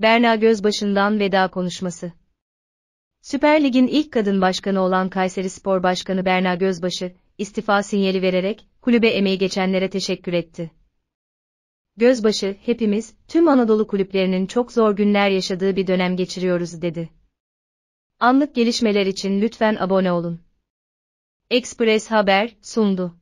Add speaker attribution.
Speaker 1: Berna Gözbaşı'ndan veda konuşması. Süper Lig'in ilk kadın başkanı olan Kayseri Spor Başkanı Berna Gözbaşı, istifa sinyali vererek, kulübe emeği geçenlere teşekkür etti. Gözbaşı, hepimiz, tüm Anadolu kulüplerinin çok zor günler yaşadığı bir dönem geçiriyoruz dedi. Anlık gelişmeler için lütfen abone olun. Express Haber, sundu.